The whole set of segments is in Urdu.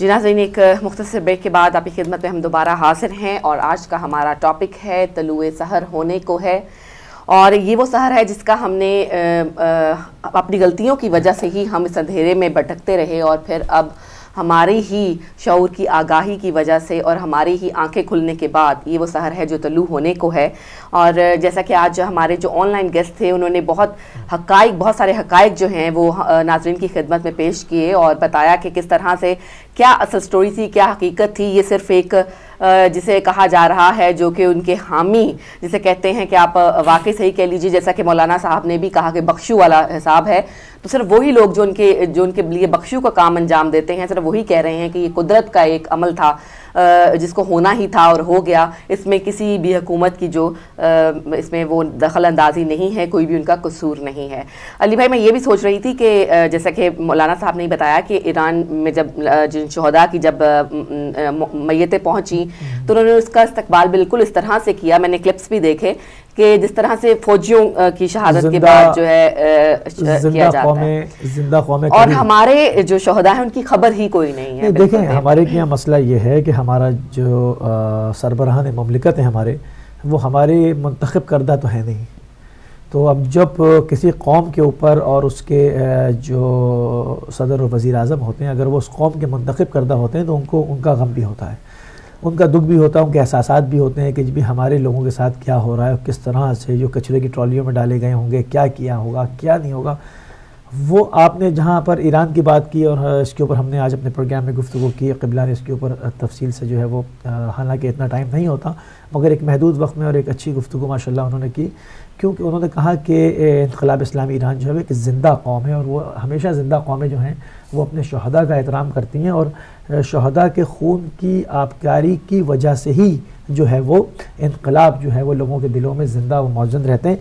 جی ناظرین ایک مختصر بریک کے بعد آپ کی خدمت میں ہم دوبارہ حاضر ہیں اور آج کا ہمارا ٹاپک ہے طلوع سحر ہونے کو ہے اور یہ وہ سحر ہے جس کا ہم نے اپنی غلطیوں کی وجہ سے ہی ہم اس اندھیرے میں بھٹکتے رہے اور پھر اب ہماری ہی شعور کی آگاہی کی وجہ سے اور ہماری ہی آنکھیں کھلنے کے بعد یہ وہ سحر ہے جو طلوع ہونے کو ہے۔ اور جیسا کہ آج ہمارے جو آن لائن گیسٹ تھے، انہوں نے بہت حقائق، بہت سارے حقائق جو ہیں وہ ناظرین کی خدمت میں پیش کیے اور بتایا کہ کس طرح سے کیا اصل سٹوری تھی، کیا حقیقت تھی۔ یہ صرف ایک جسے کہا جا رہا ہے جو کہ ان کے حامی، جسے کہتے ہیں کہ آپ واقعی صحیح کہہ لیجیے۔ جیسا کہ مولانا صاحب نے بھی کہا کہ بخشو والا حساب ہے۔ تو صرف وہی لوگ جو ان کے جو ان کے لیے بخشو کا کام انجام دیتے ہیں، صرف وہی کہہ رہے ہیں کہ یہ قدرت کا ایک عمل تھا جس کو ہونا ہی تھا اور ہو گیا۔ اس میں کسی بھی حکومت کی جو اس میں وہ دخل اندازی نہیں ہے، کوئی بھی ان کا قصور نہیں ہے۔ علی بھائی، میں یہ بھی سوچ رہی تھی کہ جیسا کہ مولانا صاحب نے بتایا کہ ایران میں جب جن شہدا کی جب میتیں پہنچی تو انہوں نے اس کا استقبال بالکل اس طرح سے کیا۔ میں نے کلپس بھی دیکھے کہ جس طرح سے فوجیوں کی شہادت کے بعد جو ہے کیا جاتا ہے۔ اور ہمارے جو شہدہ ہیں ان کی خبر ہی کوئی نہیں ہے دیکھیں ہمارے کیا مسئلہ یہ ہے کہ ہمارا جو سربراہان مملکت ہیں ہمارے وہ ہمارے منتخب کردہ تو ہے نہیں۔ تو اب جب کسی قوم کے اوپر اور اس کے جو صدر و وزیر اعظم ہوتے ہیں اگر وہ اس قوم کے منتخب کردہ ہوتے ہیں تو ان کو ان کا غم بھی ہوتا ہے۔ ان کا دکھ بھی ہوتا ہے، ان کے احساسات بھی ہوتے ہیں کہ جب ہمارے لوگوں کے ساتھ کیا ہو رہا ہے، کس طرح سے جو کچرے کی ٹرالیوں میں ڈالے گئے ہوں گے، کیا کیا ہوگا، کیا نہیں ہوگا۔ وہ آپ نے جہاں پر ایران کی بات کی اور اس کے اوپر ہم نے آج اپنے پروگرام میں گفتگو کی، قبلہ نے اس کے اوپر تفصیل سے جو ہے وہ حالانکہ اتنا ٹائم نہیں ہوتا، مگر ایک محدود وقت میں اور ایک اچھی گفتگو ماشاءاللہ انہوں نے کی۔ کیونکہ انہوں نے کہا کہ انقلاب اسلامی ایران جو ہے ایک زندہ قوم ہے اور وہ ہمیشہ زندہ قومیں جو ہیں، وہ اپنے شہداء کا احترام کرتی ہیں اور شہداء کے خون کی آبکاری کی وجہ سے ہی جو ہے وہ انقلاب جو ہے، وہ لوگوں کے دلوں میں زندہ و موجود رہتے ہیں۔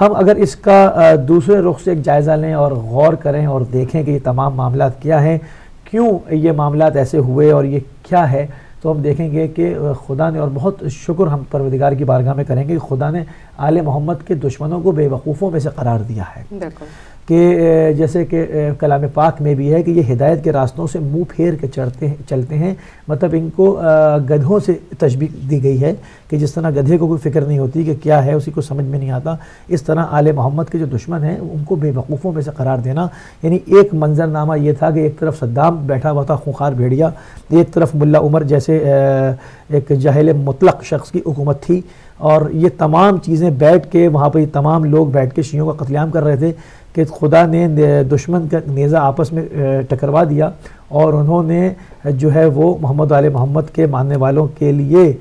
ہم اگر اس کا دوسرے رخ سے ایک جائزہ لیں اور غور کریں اور دیکھیں کہ یہ تمام معاملات کیا ہیں، کیوں یہ معاملات ایسے ہوئے اور یہ کیا ہے تو ہم دیکھیں گے کہ خدا نے اور بہت شکر ہم پروردگار کی بارگاہ میں کریں گے کہ خدا نے آل محمد کے دشمنوں کو بے وقوفوں میں سے قرار دیا ہے۔ کہ جیسے کہ کلام پاک میں بھی ہے کہ یہ ہدایت کے راستوں سے منہ پھیر کے چڑھتے ہیں، چلتے ہیں۔ مطلب ان کو گدھوں سے تشبیق دی گئی ہے کہ جس طرح گدھے کو کوئی فکر نہیں ہوتی کہ کیا ہے، اسی کو سمجھ میں نہیں آتا۔ اس طرح آل محمد کے جو دشمن ہیں، ان کو بے وقوفوں میں سے قرار دینا۔ یعنی ایک منظر نامہ یہ تھا کہ ایک طرف صدام بیٹھا ہوا تھا خونخار بھیڑیا، ایک طرف ملا عمر جیسے ایک جہل مطلق شخص کی حکومت تھی۔ اور یہ تمام چیزیں بیٹھ کے، وہاں پہ یہ تمام لوگ بیٹھ کے شیعوں کا قتل عام کر رہے تھے۔ کہ خدا نے دشمن کا نیزہ آپس میں ٹکروا دیا اور انہوں نے جو ہے وہ محمد علیہ محمد کے ماننے والوں کے لیے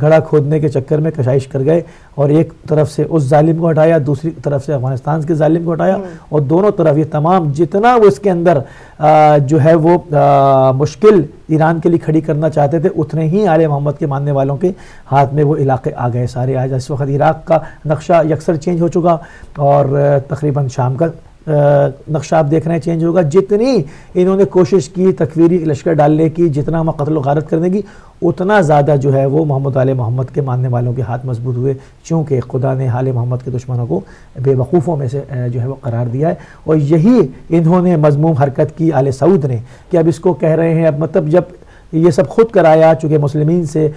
گھڑا کھودنے کے چکر میں کشائش کر گئے اور ایک طرف سے اس ظالم کو ہٹایا دوسری طرف سے افغانستان کے ظالم کو ہٹایا اور دونوں طرف یہ تمام جتنا وہ اس کے اندر جو ہے وہ مشکل ایران کے لیے کھڑی کرنا چاہتے تھے اتنے ہی علیہ محمد کے ماننے والوں کے ہاتھ میں وہ علاقے آ گئے سارے۔ آج اس وقت عراق کا نقشہ یکسر چینج ہو چکا اور تقریباً شام کا نقشہ آپ دیکھ رہے ہیں چینج ہوگا۔ جتنی انہوں نے کوشش کی تکویری لشکر ڈالنے کی، جتنا قتل و غارت کرنے کی، اتنا زیادہ جو ہے وہ محمد علیہ محمد کے ماننے والوں کے ہاتھ مضبوط ہوئے۔ چونکہ خدا نے حال محمد کے دشمنوں کو بے وقوفوں میں سے جو ہے وہ قرار دیا ہے۔ اور یہی انہوں نے مضموم حرکت کی آل سعود نے۔ کہ اب اس کو کہہ رہے ہیں، اب مطلب جب یہ سب خود کرایا چونکہ مسلمین سے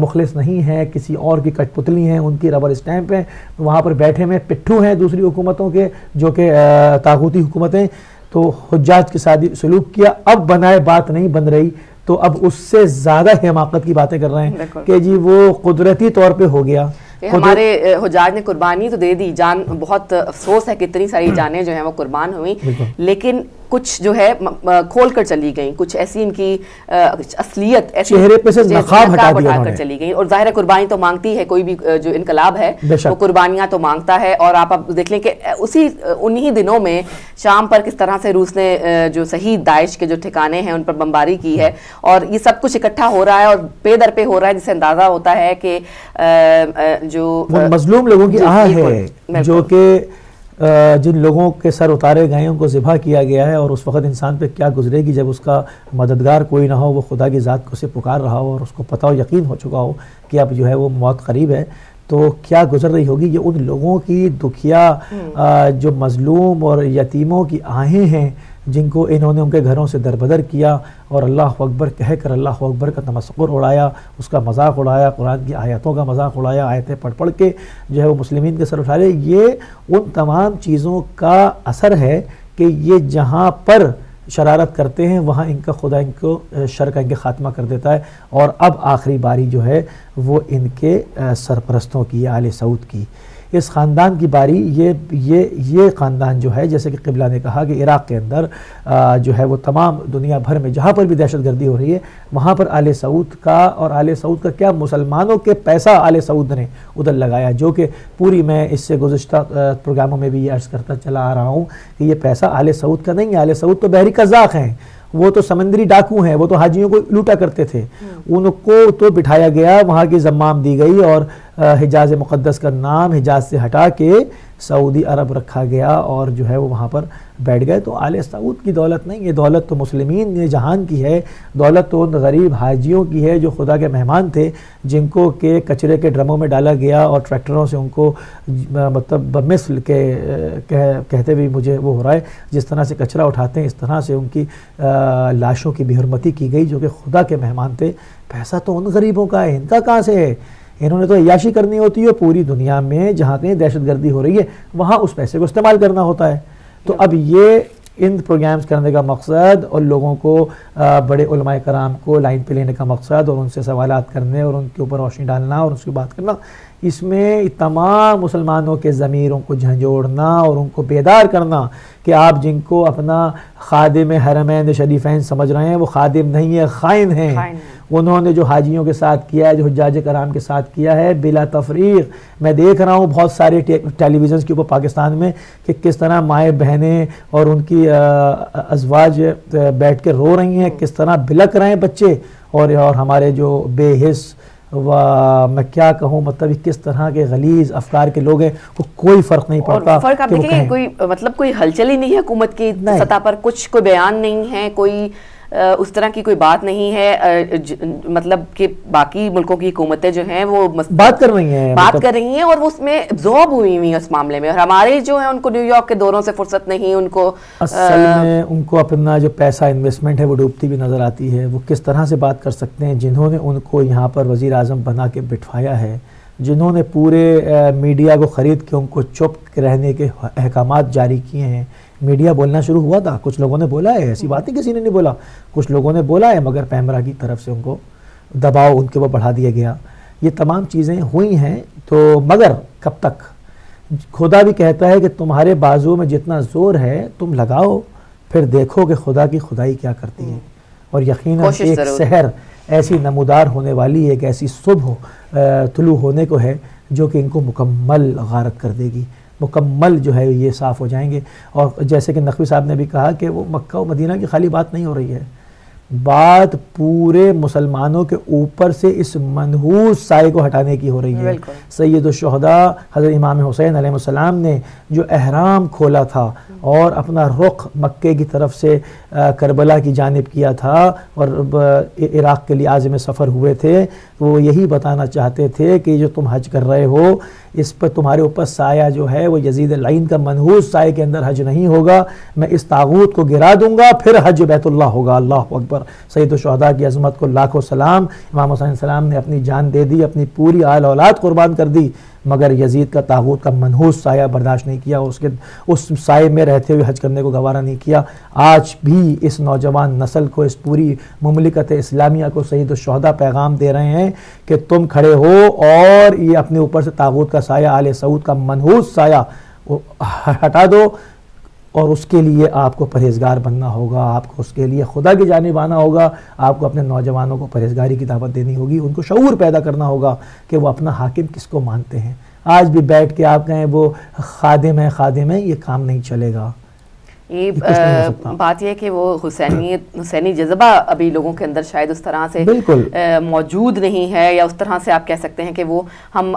مخلص نہیں ہیں کسی اور کی کٹ پتلی ہیں ان کی ربر اسٹیمپ ہیں وہاں پر بیٹھے میں پٹھو ہیں دوسری حکومتوں کے جو کہ تاغوتی حکومتیں تو حجاج کے ساتھ سلوک کیا۔ اب بنائے بات نہیں بن رہی تو اب اس سے زیادہ حماقت کی باتیں کر رہے ہیں کہ جی وہ قدرتی طور پہ ہو گیا۔ ہمارے حجاج نے قربانی تو دے دی۔ جان بہت افسوس ہے کہ اتنی ساری جانیں جو ہیں وہ قربان ہوئی لیکن کچھ جو ہے کھول کر چلی گئیں کچھ ایسی ان کی اصلیت چہرے پہ سے نقاب ہٹا دیا کر چلی گئیں۔ اور ظاہر قربانی تو مانگتی ہے کوئی بھی جو انقلاب ہے وہ قربانیاں تو مانگتا ہے۔ اور آپ اب دیکھ لیں کہ اسی انہی دنوں میں شام پر کس طرح سے روس نے جو صحیح داعش کے جو ٹھکانے ہیں ان پر بمباری کی ہے۔ اور یہ سب کچھ اکٹھا ہو رہا ہے اور پے در پہ ہو رہا ہے جس سے اندازہ ہوتا ہے کہ جو مظلوم لوگوں کی آہ ہے جو کہ جن لوگوں کے سر اتارے گئے، ان کو ذبح کیا گیا ہے اور اس وقت انسان پہ کیا گزرے گی جب اس کا مددگار کوئی نہ ہو، وہ خدا کی ذات کو سے پکار رہا ہو اور اس کو پتہ و یقین ہو چکا ہو کہ اب جو ہے وہ موت قریب ہے۔ تو کیا گزر رہی ہوگی؟ یہ ان لوگوں کی دکھیا جو مظلوم اور یتیموں کی آہیں ہیں جن کو انہوں نے ان کے گھروں سے دربدر کیا اور اللہ اکبر کہہ کر اللہ اکبر کا تمسکر اڑایا، اس کا مذاق اڑایا، قرآن کی آیتوں کا مذاق اڑایا، آیتیں پڑھ پڑھ کے جو ہے وہ مسلمین کے سر اٹھا رہے یہ ان تمام چیزوں کا اثر ہے کہ یہ جہاں پر شرارت کرتے ہیں، وہاں ان کا خدا ان کو شر کا ان کے خاتمہ کر دیتا ہے۔ اور اب آخری باری جو ہے وہ ان کے سرپرستوں کی، آل سعود کی۔ اس خاندان کی باری یہ یہ یہ خاندان جو ہے جیسے کہ قبلہ نے کہا کہ عراق کے اندر جو ہے وہ تمام دنیا بھر میں جہاں پر بھی دہشت گردی ہو رہی ہے وہاں پر آل سعود کا اور آل سعود کا کیا مسلمانوں کے پیسہ آل سعود نے ادھر لگایا جو کہ پوری میں اس سے گزشتہ پروگراموں میں بھی یہ عرض کرتا چلا آ رہا ہوں کہ یہ پیسہ آل سعود کا نہیں ہے آل سعود تو بحری قزاق ہیں وہ تو سمندری ڈاکو ہیں وہ تو حاجیوں کو لوٹا کرتے تھے۔ ان کو تو بٹھایا گیا وہاں کی زمام دی گئی اور حجاز مقدس کا نام حجاز سے ہٹا کے سعودی عرب رکھا گیا اور جو ہے وہ وہاں پر بیٹھ گئے۔ تو آل سعود کی دولت نہیں، یہ دولت تو مسلمین جہان کی ہے۔ دولت تو ان غریب حاجیوں کی ہے جو خدا کے مہمان تھے، جن کو کہ کچرے کے ڈرموں میں ڈالا گیا اور ٹریکٹروں سے ان کو مطلب مثل کے کہتے بھی مجھے وہ ہو رہا ہے۔ جس طرح سے کچرا اٹھاتے ہیں، اس طرح سے ان کی لاشوں کی بھی حرمتی کی گئی جو کہ خدا کے مہمان تھے۔ پیسہ تو ان غریبوں کا ہے، ان کا کہاں سے ہے؟ انہوں نے تو عیاشی کرنی ہوتی ہے پوری دنیا میں جہاں کہیں دہشت گردی ہو رہی ہے، وہاں اس پیسے کو استعمال کرنا ہوتا ہے۔ تو اب یہ ان پروگرامز کرنے کا مقصد اور لوگوں کو بڑے علماء کرام کو لائن پہ لینے کا مقصد اور ان سے سوالات کرنے اور ان کے اوپر روشنی ڈالنا اور اس کی بات کرنا، اس میں تمام مسلمانوں کے ضمیروں کو جھنجھوڑنا اور ان کو بیدار کرنا کہ آپ جن کو اپنا خادم حرمین شریفین سمجھ رہے ہیں، وہ خادم نہیں ہے خائن ہیں۔ انہوں نے جو حاجیوں کے ساتھ کیا ہے جو حجاج کرام کے ساتھ کیا ہے بلا تفریق۔ میں دیکھ رہا ہوں بہت سارے ٹیلی ویژنس کے اوپر پاکستان میں کہ کس طرح مائیں بہنیں اور ان کی ازواج بیٹھ کے رو رہی ہیں کس طرح بلک رہے ہیں بچے۔ اور اور ہمارے جو بے حص و میں کیا کہوں مطلب کس طرح کے غلیظ افکار کے لوگ ہیں کو کوئی فرق نہیں پڑتا فرق آپ دیکھیں کوئی مطلب کوئی ہلچل ہی نہیں ہے حکومت کی سطح پر کچھ کوئی بیان نہیں ہے کوئی اس طرح کی کوئی بات نہیں ہے مطلب کہ باقی ملکوں کی حکومتیں جو ہیں وہ بات کر رہی ہیں بات مطلب کر رہی ہیں اور اس میں ابزورب ہوئی ہوئی اس معاملے میں اور ہمارے جو ہیں ان کو نیو یارک کے دوروں سے فرصت نہیں ان کو اصل میں ان کو اپنا جو پیسہ انویسٹمنٹ ہے وہ ڈوبتی بھی نظر آتی ہے۔ وہ کس طرح سے بات کر سکتے ہیں جنہوں نے ان کو یہاں پر وزیر اعظم بنا کے بٹھوایا ہے جنہوں نے پورے میڈیا کو خرید کے ان کو چپ رہنے کے احکامات جاری کیے ہیں میڈیا بولنا شروع ہوا تھا۔ کچھ لوگوں نے بولا ہے ایسی بات نہیں کسی نے نہیں بولا۔ کچھ لوگوں نے بولا ہے مگر پیمرا کی طرف سے ان کو دباؤ ان کے وہ بڑھا دیا گیا۔ یہ تمام چیزیں ہوئی ہیں۔ تو مگر کب تک؟ خدا بھی کہتا ہے کہ تمہارے بازو میں جتنا زور ہے تم لگاؤ پھر دیکھو کہ خدا کی خدائی کیا کرتی ہے۔ اور یقیناً ایک سحر ایسی نمودار ہونے والی ایک ایسی صبح طلوع ہونے کو ہے جو کہ ان کو مکمل غارت کر دے گی۔ مکمل جو ہے یہ صاف ہو جائیں گے۔ اور جیسے کہ نقوی صاحب نے بھی کہا کہ وہ مکہ و مدینہ کی خالی بات نہیں ہو رہی ہے۔ بات پورے مسلمانوں کے اوپر سے اس منحوس سائے کو ہٹانے کی ہو رہی ہے۔ سید الشہداء حضرت امام حسین علیہ السلام نے جو احرام کھولا تھا اور اپنا رخ مکے کی طرف سے کربلا کی جانب کیا تھا اور عراق کے لیے عازم سفر ہوئے تھے۔ وہ یہی بتانا چاہتے تھے کہ جو تم حج کر رہے ہو، اس پر تمہارے اوپر سایہ جو ہے، وہ یزید لائن کا منحوس سائے کے اندر حج نہیں ہوگا۔ میں اس تاغوت کو گرا دوں گا، پھر حج بیت اللہ ہوگا۔ اللہ اکبر۔ سید الشہداء کی عظمت کو لاکھوں سلام۔ امام حسین السلام نے اپنی جان دے دی، اپنی پوری آل اولاد قربان کر دی۔ مگر یزید کا تاغوت کا منحوس سایہ برداشت نہیں کیا، اس کے اس سائے میں رہتے ہوئے حج کرنے کو گوارہ نہیں کیا۔ آج بھی اس نوجوان نسل کو، اس پوری مملکت اسلامیہ کو سید الشہداء پیغام دے رہے ہیں کہ تم کھڑے ہو اور یہ اپنے اوپر سے تاغوت کا سایہ، آل سعود کا منحوس سایہ ہٹا دو۔ اور اس کے لیے آپ کو پرہیزگار بننا ہوگا، آپ کو اس کے لیے خدا کی جانب آنا ہوگا، آپ کو اپنے نوجوانوں کو پرہیزگاری کی دعوت دینی ہوگی، ان کو شعور پیدا کرنا ہوگا کہ وہ اپنا حاکم کس کو مانتے ہیں۔ آج بھی بیٹھ کے آپ کہیں وہ خادم ہے خادم ہے یہ کام نہیں چلے گا۔ یہ بات یہ کہ وہ حسینی حسینی جذبہ ابھی لوگوں کے اندر شاید اس طرح سے موجود نہیں ہے یا اس طرح سے آپ کہہ سکتے ہیں کہ وہ ہم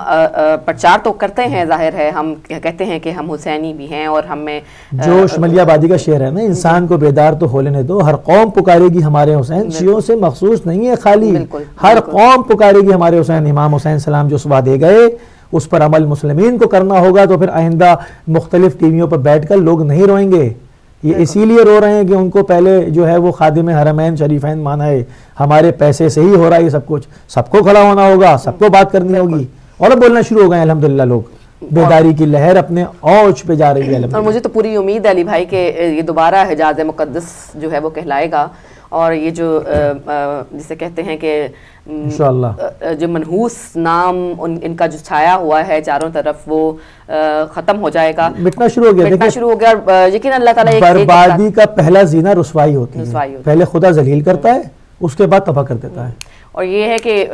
پرچار تو کرتے ہیں ظاہر ہے ہم کہتے ہیں کہ ہم حسینی بھی ہیں اور ہمیں جو شملیہ بادی کا شعر ہے نا انسان کو بیدار تو ہو لینے دو ہر قوم پکارے گی ہمارے حسین۔ شیعوں سے مخصوص نہیں ہے خالی ہر قوم پکارے گی ہمارے حسین امام حسین سلام جو صبح دے گئے اس پر عمل مسلمین کو کرنا ہوگا تو پھر آئندہ مختلف ٹی ویوں پر بیٹھ کر لوگ نہیں روئیں گے۔ یہ اسی لیے رو رہے ہیں کہ ان کو پہلے جو ہے وہ خادم حرمین شریفین مانا ہے ہمارے پیسے سے ہی ہو رہا ہے یہ سب کچھ۔ سب کو کھڑا ہونا ہوگا سب کو بات کرنی ہوگی۔ اور اب بولنا شروع ہو گئے الحمدللہ لوگ۔ بیداری کی لہر اپنے اوج پہ جا رہی ہے اور مجھے تو پوری امید ہے علی بھائی کہ یہ دوبارہ حجاز مقدس جو ہے وہ کہلائے گا۔ اور یہ جو جسے کہتے ہیں کہ انشاءاللہ۔ جو منحوس نام ان ان کا جو چھایا ہوا ہے چاروں طرف وہ ختم ہو جائے گا۔ مٹنا شروع ہو گیا۔ مٹنا شروع ہو گیا اور یقین اللہ تعالیٰ بربادی کا پہلا زینہ رسوائی ہوتی ہے۔ پہلے خدا ذلیل کرتا ہے اس کے بعد تباہ کر دیتا ہے۔ اور یہ ہے کہ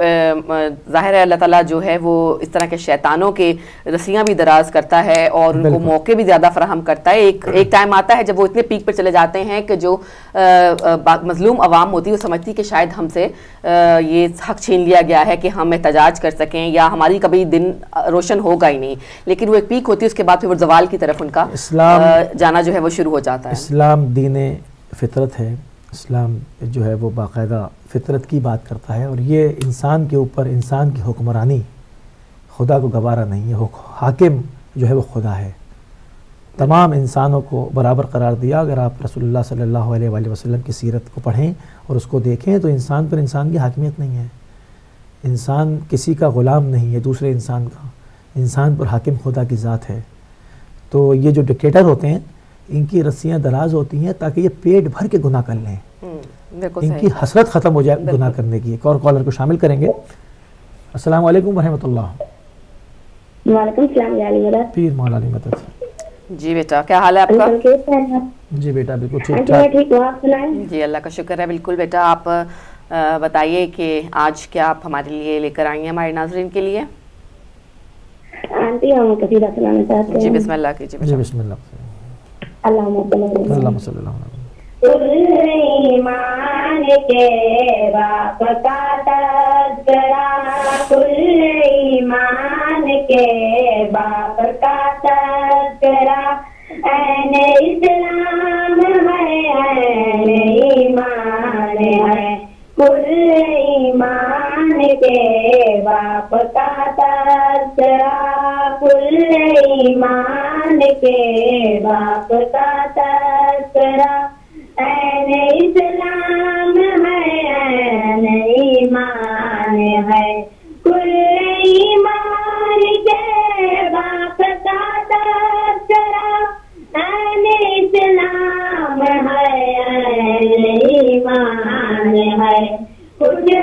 ظاہر ہے اللہ تعالیٰ جو ہے وہ اس طرح کے شیطانوں کے رسیاں بھی دراز کرتا ہے اور ان کو۔ موقع بھی زیادہ فراہم کرتا ہے۔ ایک ایک ٹائم آتا ہے جب وہ اتنے پیک پر چلے جاتے ہیں کہ جو مظلوم عوام ہوتی ہے وہ سمجھتی کہ شاید ہم سے یہ حق چھین لیا گیا ہے کہ ہم احتجاج کر سکیں یا ہماری کبھی دن روشن ہوگا ہی نہیں۔ لیکن وہ ایک پیک ہوتی ہے اس کے بعد پھر وہ زوال کی طرف ان کا اسلام- جانا جو ہے وہ شروع ہو جاتا ہے۔ اسلام دین فطرت ہے۔ اسلام جو ہے وہ باقاعدہ فطرت کی بات کرتا ہے اور یہ انسان کے اوپر انسان کی حکمرانی خدا کو گوارا نہیں ہے حاکم جو ہے وہ خدا ہے۔ تمام انسانوں کو برابر قرار دیا۔ اگر آپ رسول اللہ صلی اللہ علیہ وآلہ وسلم کی سیرت کو پڑھیں اور اس کو دیکھیں تو انسان پر انسان کی حاکمیت نہیں ہے۔ انسان کسی کا غلام نہیں ہے، دوسرے انسان کا۔ انسان پر حاکم خدا کی ذات ہے۔ تو یہ جو ڈکٹیٹر ہوتے ہیں، ان کی رسیاں دراز ہوتی ہیں تاکہ یہ پیٹ بھر کے گناہ کر لیں۔ ان کی حسرت ختم ہو جائے گناہ کرنے کی۔ ایک اور کالر کو شامل کریں گے۔ السلام علیکم ورحمۃ اللہ۔ وعلیکم السلام پیر مولا علی مدد۔ جی بیٹا کیا حال ہے آپ کا؟ جی بیٹا بالکل ٹھیک ٹھاک۔ جی اللہ کا شکر ہے بالکل بیٹا۔ آپ بتائیے کہ آج کیا آپ ہمارے لیے لے کر آئی ہیں ہمارے ناظرین کے لیے؟ جی ہیں۔ بسم اللہ کیجیے جی بیٹا بسم اللہ۔ ایمان کے باپ کا تذکرہ کل ایمان کے باپ کا تذکرہ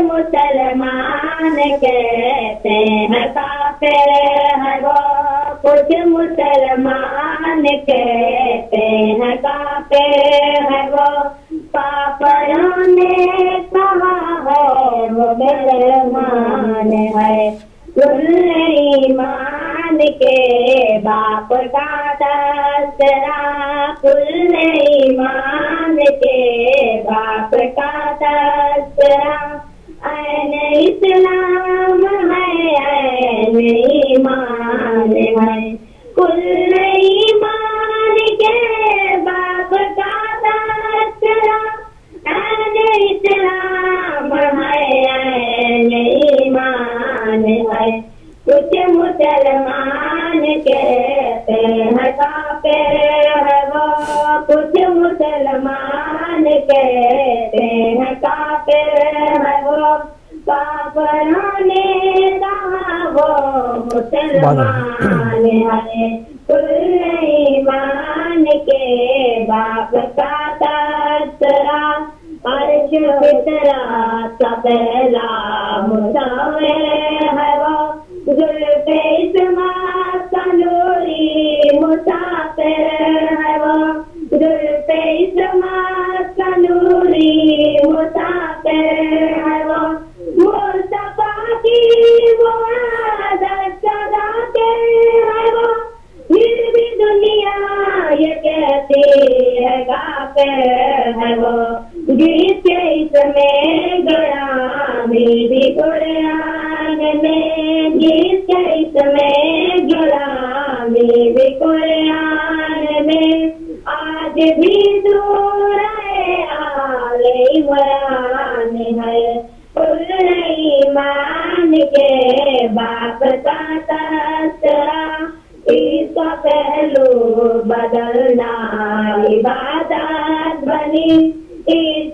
مسلمان کہتے ہیں کافر ہے وہ کچھ مسلمان کہتے ہیں کافر ہے وہ پاپروں نے کہا ہے وہ مسلمان ہے کل ایمان کے باپ کا تذکرہ کل ایمان کے باپ کا تذکرہ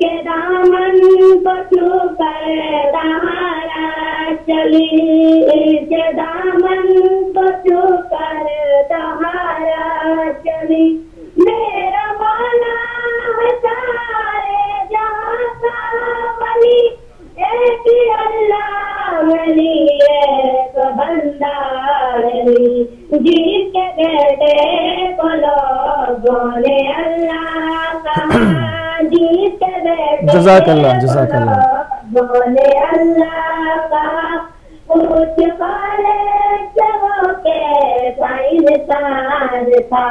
کے دامن کو چھو کر دہارا چلی عید کے دامن کو چھو کر دہارا چلی۔ جزاک اللہ، جزاک اللہ۔ کو اللہ کہا کچھ کالج وہ کیسا انسان تھا۔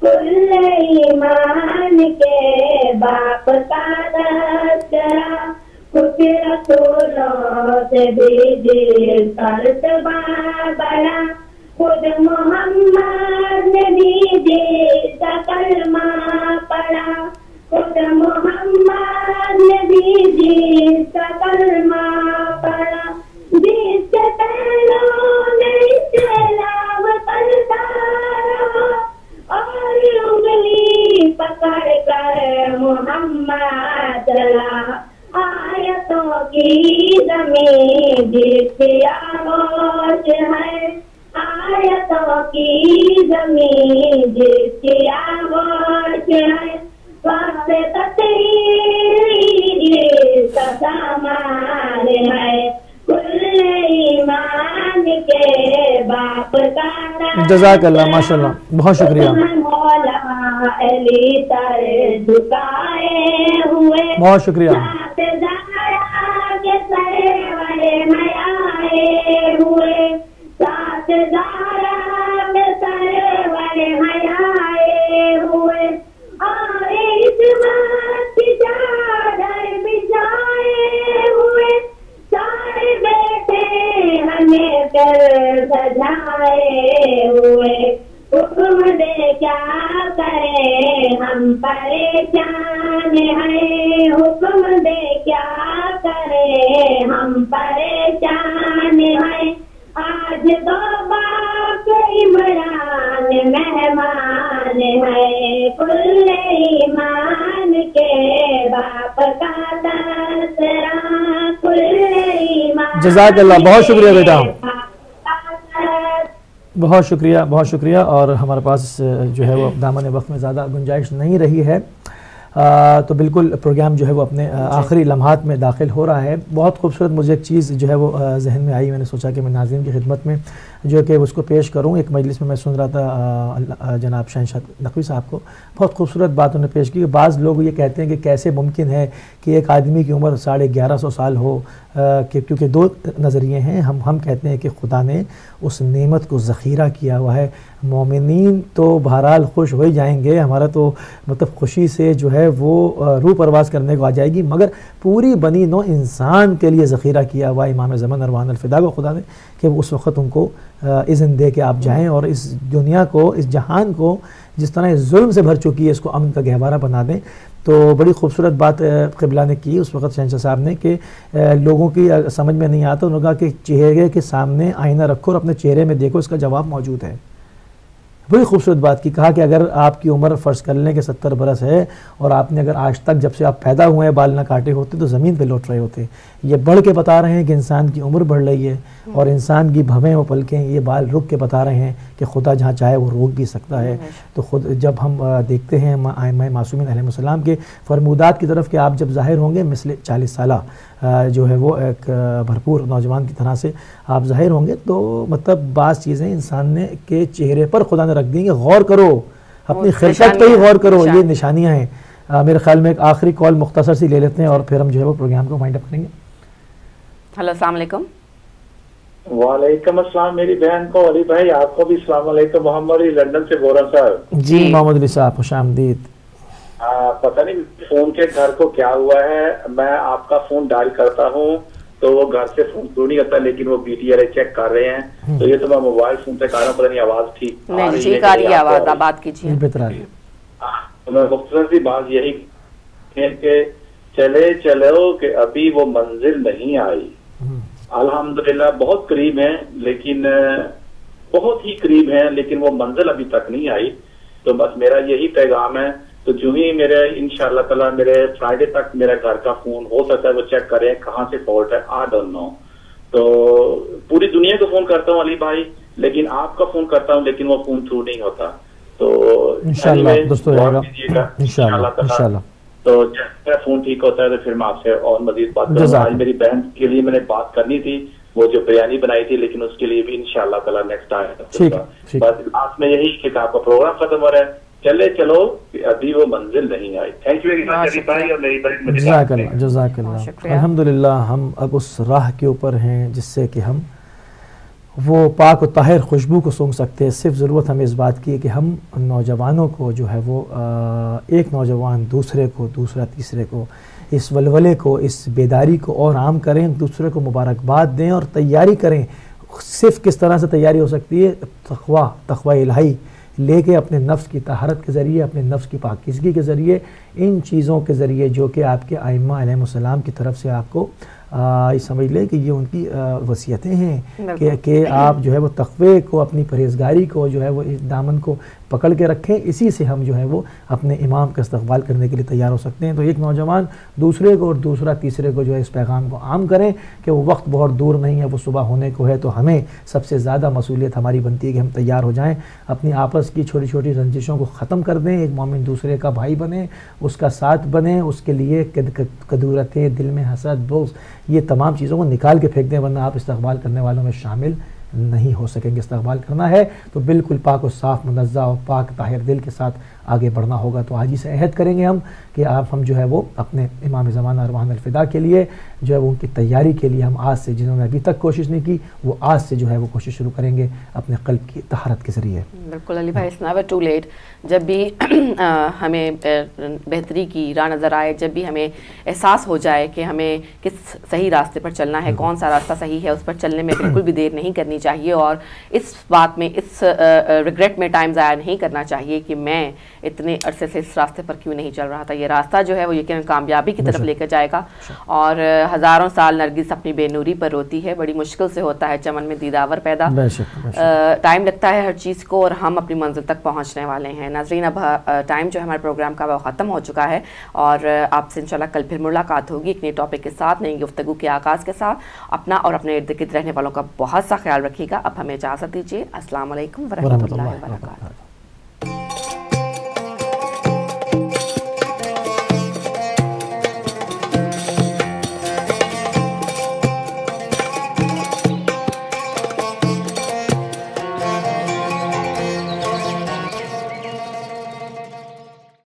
کل ایمان کے باپ کا تذکرہ کچھ رسولوں سے بھی دل کرتبہ بڑا خود محمد نے بھی دل کا کلمہ پڑا خود محمد آیتوں کی زمین جس کی آغوش ہے؟ وقت کا ہے کل ایمان کے باپ کا جزاک اللہ ماشاء اللہ بہت شکریہ۔ مولا علی تر جھکائے ہوئے بہت شکریہ۔ ساتھ زہرا کے سرور میں آئے ہوئے ساتھ زہرا سجائے ہوئے حکم دے کیا کرے ہم پریشان ہیں۔ حکم دے کیا کرے ہم پریشان ہیں آج تو باپ عمران مہمان ہے کل ایمان کے باپ کا تسرا کل ایمان جزاک اللہ، بہت شکریہ بیٹا۔ بہت شکریہ بہت شکریہ اور ہمارے پاس جو ہے وہ دامن وقت میں زیادہ گنجائش نہیں رہی ہے تو بالکل پروگرام جو ہے وہ اپنے آ، آخری لمحات میں داخل ہو رہا ہے۔ بہت خوبصورت مجھے ایک چیز جو ہے وہ ذہن میں آئی میں نے سوچا کہ میں ناظرین کی خدمت میں جو کہ اس کو پیش کروں۔ ایک مجلس میں میں سن رہا تھا جناب شہنشاہ نقوی صاحب کو۔ بہت خوبصورت بات انہوں نے پیش کی کہ بعض لوگ یہ کہتے ہیں کہ کیسے ممکن ہے کہ ایک آدمی کی عمر ساڑھے گیارہ سو سال ہو کہ کیونکہ دو نظریے ہیں۔ ہم ہم کہتے ہیں کہ خدا نے اس نعمت کو ذخیرہ کیا ہوا ہے۔ مومنین تو بہرحال خوش ہو ہی جائیں گے، ہمارا تو مطلب خوشی سے جو ہے وہ روح پرواز کرنے کو آ جائے گی، مگر پوری بنی نو انسان کے لیے ذخیرہ کیا ہوا امام زمن اروان الفدا کو، خدا نے، کہ وہ اس وقت ان کو اذن دے کہ آپ جائیں اور اس دنیا کو، اس جہان کو جس طرح اس ظلم سے بھر چکی ہے، اس کو امن کا گہوارہ بنا دیں۔ تو بڑی خوبصورت بات قبلہ نے کی اس وقت شہنشاہ صاحب نے کہ لوگوں کی سمجھ میں نہیں آتا، انہوں نے کہا کہ چہرے کے سامنے آئینہ رکھو اور اپنے چہرے میں دیکھو، اس کا جواب موجود ہے۔ بڑی خوبصورت بات کی، کہا کہ اگر آپ کی عمر فرض کر لیں کہ ستر برس ہے اور آپ نے اگر آج تک جب سے آپ پیدا ہوئے ہیں، بال نہ کاٹے ہوتے تو زمین پہ لوٹ رہے ہوتے۔ یہ بڑھ کے بتا رہے ہیں کہ انسان کی عمر بڑھ رہی ہے اور انسان کی بھویں و پلکیں، یہ بال رک کے بتا رہے ہیں کہ خدا جہاں چاہے وہ روک بھی سکتا ہے۔ تو خود جب ہم دیکھتے ہیں آئمہ معصومین علیہ السلام کے فرمودات کی طرف کہ آپ جب ظاہر ہوں گے مثل چالیس سالہ جو ہے وہ ایک بھرپور نوجوان کی طرح سے آپ ظاہر ہوں گے تو مطلب بعض چیزیں انسان نے کے چہرے پر خدا نے رکھ دی ہیں کہ غور کرو اپنی خلقت پہ ہی غور کرو۔ یہ نشانیاں ہیں میرے خیال میں ایک آخری کال مختصر سی لے لیتے ہیں اور پھر ہم جو ہے وہ پروگرام کو وائنڈ اپ کریں گے ہلو السلام علیکم وعلیکم السلام میری بہن کو علی بھائی آپ کو بھی السلام علیکم محمد علی لندن سے بول رہا صاحب جی جی۔ محمد علی صاحب خوش آمدید پتہ نہیں فون کے گھر کو کیا ہوا ہے میں آپ کا فون ڈائل کرتا ہوں تو وہ گھر سے فون کیوں نہیں کرتا لیکن وہ بی ٹی آر چیک کر رہے ہیں۔ تو یہ تو میں موبائل فون سے کر رہا ہوں پتہ نہیں آواز ٹھیک نہیں جی ٹھیک آ رہی ہے آواز۔ آپ بات کیجیے۔ جی میں مختصر سی بات یہی کہ چلے چلو کہ ابھی وہ منزل نہیں آئی۔ الحمدللہ بہت قریب ہیں لیکن بہت ہی قریب ہیں لیکن وہ منزل ابھی تک نہیں آئی۔ تو بس میرا یہی پیغام ہے تو جو ہی میرے ان شاء اللہ تعالیٰ میرے فرائیڈے تک میرا گھر کا فون ہو سکتا ہے وہ چیک کریں کہاں سے فالٹ ہے؟ آ ڈونٹ نو تو پوری دنیا کو فون کرتا ہوں علی بھائی لیکن آپ کا فون کرتا ہوں لیکن وہ فون تھرو نہیں ہوتا. تو انشاءاللہ تو جب میرا فون ٹھیک ہوتا ہے تو پھر میں آپ سے اور مزید بات کروں آج میری بہن کے لیے میں نے بات کرنی تھی وہ جو بریانی بنائی تھی لیکن اس کے لیے بھی انشاءاللہ تعالیٰ نیکسٹ ٹھیک بس لاسٹ میں یہی کہ آپ کا پروگرام ختم ہو رہا ہے چلے چلو ابھی وہ منزل نہیں آئی۔ تھینک یو ویری بہت مچ بھائی اور میری بڑی مزید جزاک اللہ جزاک اللہ۔ شکریہ۔ الحمدللہ ہم اب اس راہ کے اوپر ہیں جس سے کہ ہم وہ پاک و طاہر خوشبو کو سونگ سکتے ہیں۔ صرف ضرورت ہمیں اس بات کی ہے کہ ہم نوجوانوں کو جو ہے وہ ایک نوجوان دوسرے کو دوسرا تیسرے کو اس ولولے کو اس بیداری کو اور عام کریں دوسرے کو مبارکباد دیں اور تیاری کریں۔ صرف کس طرح سے تیاری ہو سکتی ہے؟ تقوا تقوی الہی۔ لے کے اپنے نفس کی طہارت کے ذریعے اپنے نفس کی پاکیزگی کے ذریعے ان چیزوں کے ذریعے جو کہ آپ کے آئمہ علیہ السلام کی طرف سے آپ کو سمجھ لیں کہ یہ ان کی وصیتیں ہیں۔ کہ کہ آپ جو ہے وہ تقوی کو اپنی پرہیزگاری کو جو ہے وہ اس دامن کو پکڑ کے رکھیں۔ اسی سے ہم جو ہے وہ اپنے امام کا استقبال کرنے کے لیے تیار ہو سکتے ہیں۔ تو ایک نوجوان دوسرے کو اور دوسرا تیسرے کو جو ہے اس پیغام کو عام کریں کہ وہ وقت بہت دور نہیں ہے، وہ صبح ہونے کو ہے، تو ہمیں سب سے زیادہ مصولیت ہماری بنتی ہے کہ ہم تیار ہو جائیں۔ اپنی آپس کی چھوٹی چھوٹی رنجشوں کو ختم کر دیں، ایک مومن دوسرے کا بھائی بنے، اس کا ساتھ بنے، اس کے لیے قدورتیں دل میں حسد، بغض، یہ تمام چیزوں کو نکال کے پھینک دیں، ورنہ آپ استقبال کرنے والوں میں شامل نہیں ہو سکیں گے، استقبال کرنا ہے۔ تو بالکل پاک و صاف، منزہ اور پاک، طاہر دل کے ساتھ آگے بڑھنا ہوگا۔ تو آج ہی سے عہد کریں گے ہم کہ آپ ہم جو ہے وہ اپنے امام زمانہ اروان الفدا کے لیے جو ہے وہ ان کی تیاری کے لیے ہم آج سے جنہوں نے ابھی تک کوشش نہیں کی، وہ آج سے جو ہے وہ کوشش شروع کریں گے اپنے قلب کی طہارت کے ذریعے۔ بالکل علی بھائی نیور ٹو لیٹ جب بھی ہمیں بہتری کی راہ نظر آئے، جب بھی ہمیں احساس ہو جائے کہ ہمیں کس صحیح راستے پر چلنا ہے، کون سا راستہ صحیح ہے، اس پر چلنے میں بالکل بھی دیر نہیں کرنی چاہیے اور اس بات میں، اس ریگریٹ میں ٹائم ضائع نہیں کرنا چاہیے کہ میں اتنے عرصے سے اس راستے پر کیوں نہیں چل رہا تھا؟ یہ راستہ جو ہے وہ یقیناً کامیابی کی طرف لے کر جائے گا اور آ، ہزاروں سال نرگس اپنی بے نوری پر روتی ہے بڑی مشکل سے ہوتا ہے چمن میں دیداور پیدا. ٹائم لگتا ہے ہر چیز کو اور ہم اپنی منزل تک پہنچنے والے ہیں۔ ناظرین اب ٹائم جو ہے ہمارے پروگرام کا وہ ختم ہو چکا ہے اور آپ سے انشاءاللہ کل پھر ملاقات ہوگی ایک نئے ٹاپک کے ساتھ نئی گفتگو کے آغاز کے ساتھ۔ اپنا اور اپنے ارد گرد رہنے والوں کا بہت سا خیال رکھیے گا۔ اب ہمیں اجازت دیجیے۔ السلام علیکم ورحمۃ اللہ وبرکاتہ۔